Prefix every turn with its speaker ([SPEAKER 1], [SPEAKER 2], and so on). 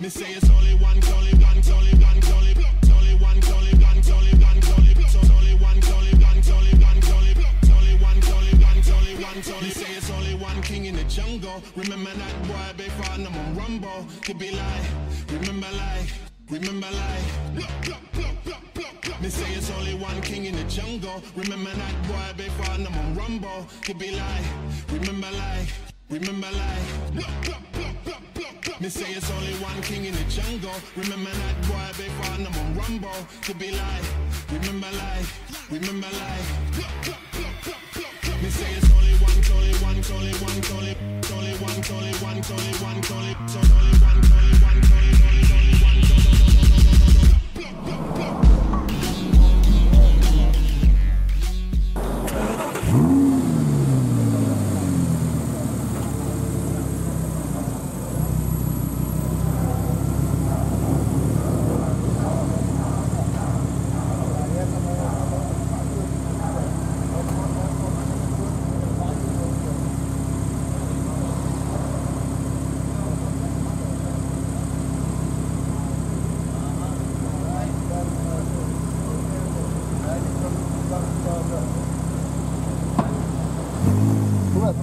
[SPEAKER 1] Me say it's only one, only one, only one, only one, only one, only one, only one, only one, say it's only one king in the jungle. Remember that boy before I'm on Rumble. Could be like, remember like, remember like. Me say it's only one king in the jungle. Remember that boy before I'm on Rumble. Could be like, remember like, remember like. Me say it's only one king in the jungle. Remember that boy before I'm on Rumbo. To be like, remember life, remember life. Me say it's only one, only one, only one, only, only one, only one, only one, only, only. назад.